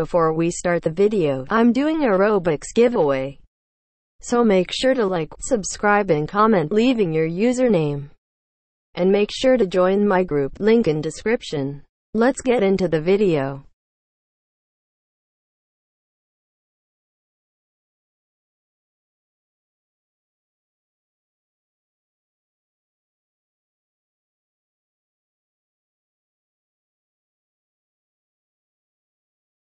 Before we start the video, I'm doing a Robux giveaway. So make sure to like, subscribe and comment leaving your username. And make sure to join my group, link in description. Let's get into the video.